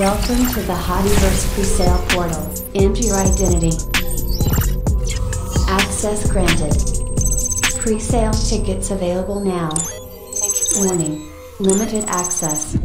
Welcome to the Hottyverse presale portal. Enter your identity. Access granted. Presale tickets available now. Warning. Limited access.